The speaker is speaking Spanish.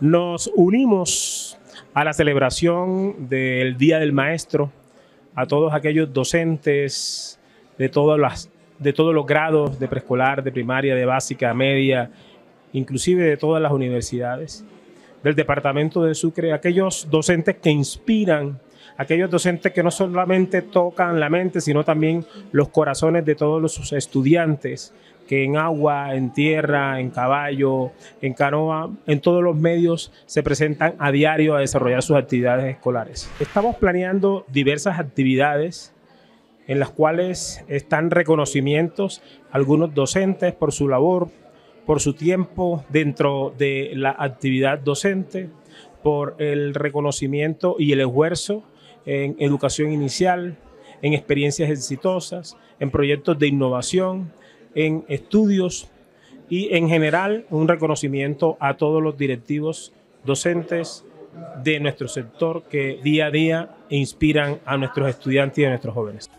Nos unimos a la celebración del Día del Maestro, a todos aquellos docentes de, todas las, de todos los grados, de preescolar, de primaria, de básica, media, inclusive de todas las universidades, del departamento de Sucre, aquellos docentes que inspiran, aquellos docentes que no solamente tocan la mente, sino también los corazones de todos los estudiantes que en agua, en tierra, en caballo, en canoa, en todos los medios se presentan a diario a desarrollar sus actividades escolares. Estamos planeando diversas actividades en las cuales están reconocimientos algunos docentes por su labor, por su tiempo dentro de la actividad docente, por el reconocimiento y el esfuerzo en educación inicial, en experiencias exitosas, en proyectos de innovación, en estudios y en general un reconocimiento a todos los directivos docentes de nuestro sector que día a día inspiran a nuestros estudiantes y a nuestros jóvenes.